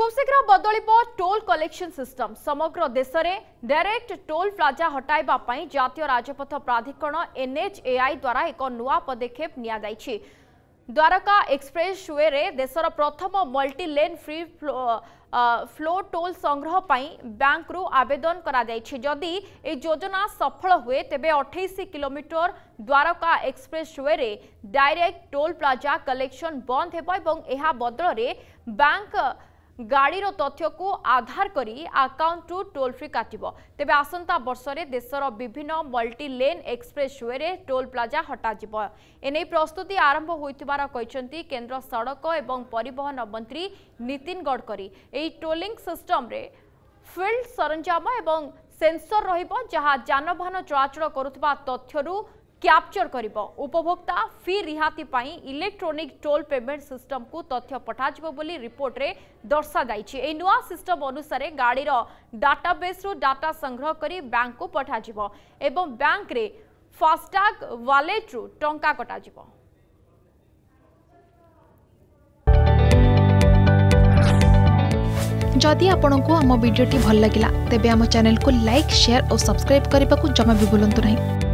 खुबशीघ्र बदल toll collection system समग्र देश में डायरेक्ट टोल प्लाजा हटावा जितियों राजपथ प्राधिकरण एनएचएआई द्वारा एक नुआ पदक्षेप नि द्वारका एक्सप्रेस वे देशर प्रथम multilane free flow flow toll संग्रह बैंक रु आवेदन करदी योजना सफल हुए तेज अठाईस kilometre Dwarka express way direct toll plaza collection बंद हो बदल बैंक গাড়ির তথ্যকু আধার করে আকাউন্টু টোল ফ্রি কাটব তবে আসন্তা বর্ষে দেশের বিভিন্ন multi lane expressway toll plaza হটাযিব এনে প্রস্তুতি আরম্ভ হয়েছে কেন্দ্র সড়ক এবং পরিবহন মন্ত্রী নীতিন গডকরি এই টোলিং সিষ্টমে ফিল্ড সরঞ্জাম এবং সেন্সর রহব যা যানবাহন চলাচল করুবা তথ্যর କ୍ୟାପଚର କରିବ ଉପଭୋକ୍ତା ଫି ରିହାତି ପାଇଁ ଇଲେକ୍ଟ୍ରୋନିକ୍ ଟୋଲ୍ ପେମେଣ୍ଟ ସିଷ୍ଟମକୁ ତଥ୍ୟ ପଠାଯିବ ବୋଲି ରିପୋର୍ଟରେ ଦର୍ଶାଯାଇଛି ଏହି ନୂଆ ସିଷ୍ଟମ ଅନୁସାରେ ଗାଡ଼ିର ଡାଟାବେସ୍ରୁ ଡାଟା ସଂଗ୍ରହ କରି ବ୍ୟାଙ୍କକୁ ପଠାଯିବ ଏବଂ ବ୍ୟାଙ୍କରେ ଫାସ୍ଟାଗ ୱାଲେଟ୍ରୁ ଟଙ୍କା କଟାଯିବ जदि आपंक आम भिडी भल लगा तेब आम चैनल को लाइक शेयर और सब्सक्राइब करने को जमा भी बुलां नहीं